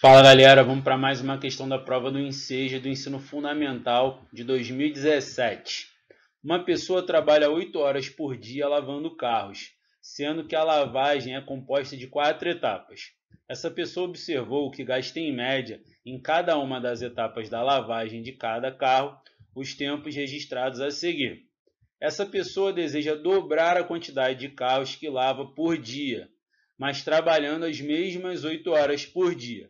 Fala galera, vamos para mais uma questão da prova do Enseja do Ensino Fundamental de 2017. Uma pessoa trabalha 8 horas por dia lavando carros, sendo que a lavagem é composta de quatro etapas. Essa pessoa observou que gasta em média, em cada uma das etapas da lavagem de cada carro, os tempos registrados a seguir. Essa pessoa deseja dobrar a quantidade de carros que lava por dia, mas trabalhando as mesmas 8 horas por dia.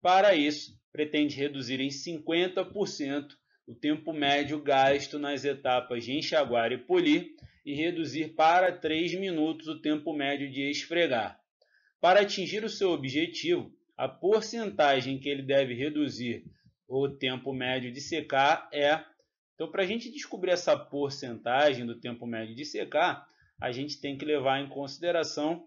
Para isso, pretende reduzir em 50% o tempo médio gasto nas etapas de enxaguar e polir e reduzir para 3 minutos o tempo médio de esfregar. Para atingir o seu objetivo, a porcentagem que ele deve reduzir o tempo médio de secar é então, para a gente descobrir essa porcentagem do tempo médio de secar, a gente tem que levar em consideração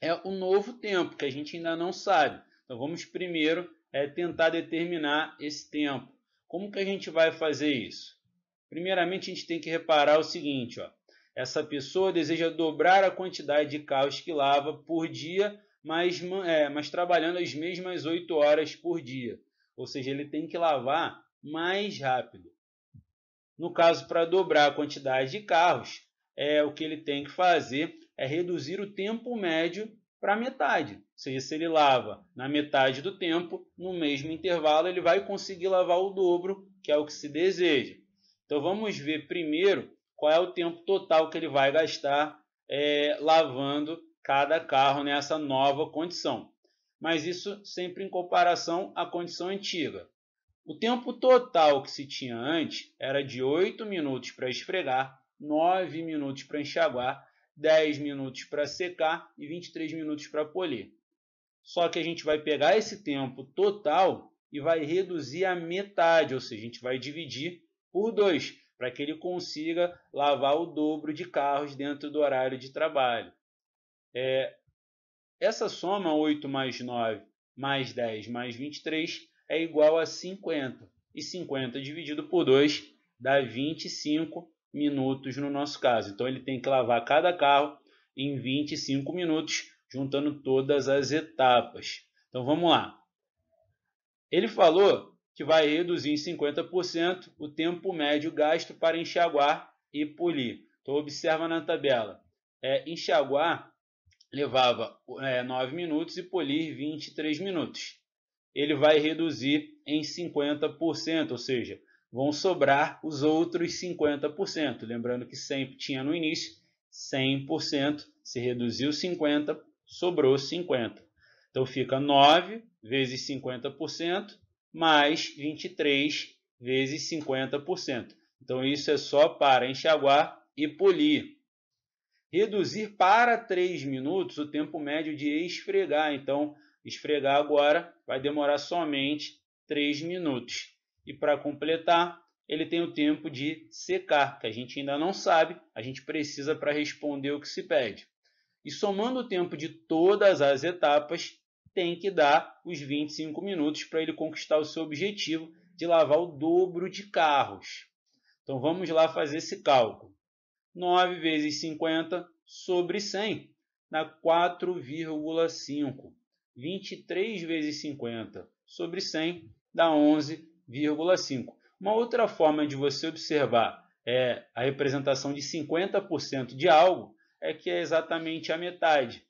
é o novo tempo, que a gente ainda não sabe. Então, vamos primeiro é, tentar determinar esse tempo. Como que a gente vai fazer isso? Primeiramente, a gente tem que reparar o seguinte, ó. Essa pessoa deseja dobrar a quantidade de carros que lava por dia, mas, é, mas trabalhando as mesmas 8 horas por dia. Ou seja, ele tem que lavar mais rápido. No caso, para dobrar a quantidade de carros, é, o que ele tem que fazer é reduzir o tempo médio para metade. Ou seja, se ele lava na metade do tempo, no mesmo intervalo, ele vai conseguir lavar o dobro, que é o que se deseja. Então, vamos ver primeiro qual é o tempo total que ele vai gastar é, lavando cada carro nessa nova condição. Mas isso sempre em comparação à condição antiga. O tempo total que se tinha antes era de 8 minutos para esfregar, 9 minutos para enxaguar, 10 minutos para secar e 23 minutos para polir. Só que a gente vai pegar esse tempo total e vai reduzir a metade, ou seja, a gente vai dividir por 2, para que ele consiga lavar o dobro de carros dentro do horário de trabalho. É, essa soma 8 mais 9 mais 10 mais 23 é igual a 50. E 50 dividido por 2 dá 25 minutos no nosso caso. Então ele tem que lavar cada carro em 25 minutos, juntando todas as etapas. Então vamos lá. Ele falou que vai reduzir em 50% o tempo médio gasto para enxaguar e polir. Então observa na tabela. É, enxaguar levava é, 9 minutos e polir 23 minutos ele vai reduzir em 50%, ou seja, vão sobrar os outros 50%. Lembrando que sempre tinha no início 100%, se reduziu 50%, sobrou 50%. Então fica 9 vezes 50% mais 23 vezes 50%. Então isso é só para enxaguar e polir. Reduzir para 3 minutos o tempo médio de esfregar. Então Esfregar agora vai demorar somente 3 minutos. E para completar, ele tem o tempo de secar, que a gente ainda não sabe, a gente precisa para responder o que se pede. E somando o tempo de todas as etapas, tem que dar os 25 minutos para ele conquistar o seu objetivo de lavar o dobro de carros. Então vamos lá fazer esse cálculo. 9 vezes 50 sobre 100 dá 4,5. 23 vezes 50 sobre 100 dá 11,5. Uma outra forma de você observar é, a representação de 50% de algo é que é exatamente a metade.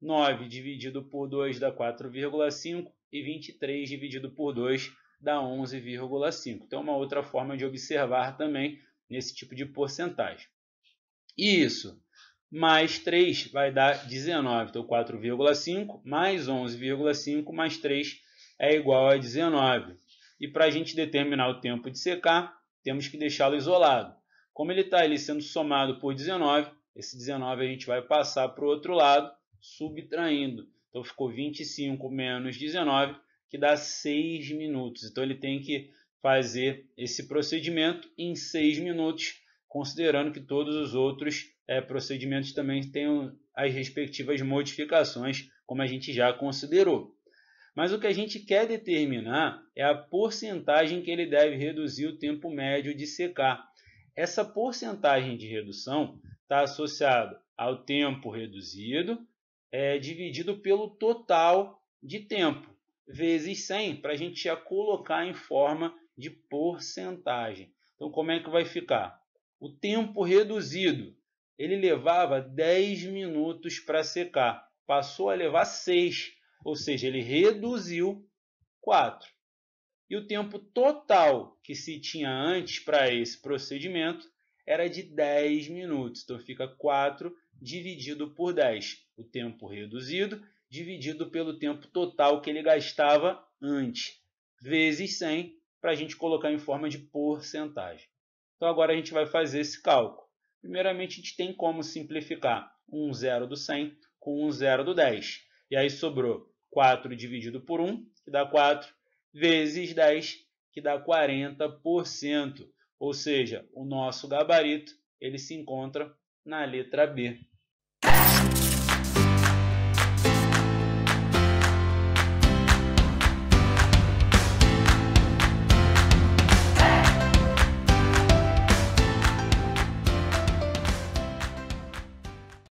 9 dividido por 2 dá 4,5 e 23 dividido por 2 dá 11,5. Então, é uma outra forma de observar também nesse tipo de porcentagem. E isso mais 3 vai dar 19. Então, 4,5 mais 11,5 mais 3 é igual a 19. E para a gente determinar o tempo de secar, temos que deixá-lo isolado. Como ele está ali sendo somado por 19, esse 19 a gente vai passar para o outro lado, subtraindo. Então, ficou 25 menos 19, que dá 6 minutos. Então, ele tem que fazer esse procedimento em 6 minutos, considerando que todos os outros é, procedimentos também têm as respectivas modificações, como a gente já considerou. Mas o que a gente quer determinar é a porcentagem que ele deve reduzir o tempo médio de secar. Essa porcentagem de redução está associada ao tempo reduzido é, dividido pelo total de tempo, vezes 100, para a gente já colocar em forma de porcentagem. Então, como é que vai ficar? O tempo reduzido, ele levava 10 minutos para secar, passou a levar 6, ou seja, ele reduziu 4. E o tempo total que se tinha antes para esse procedimento era de 10 minutos. Então fica 4 dividido por 10, o tempo reduzido, dividido pelo tempo total que ele gastava antes, vezes 100, para a gente colocar em forma de porcentagem. Então agora a gente vai fazer esse cálculo. Primeiramente, a gente tem como simplificar um zero do 100 com um zero do 10. E aí sobrou 4 dividido por 1, que dá 4, vezes 10, que dá 40%. Ou seja, o nosso gabarito ele se encontra na letra B.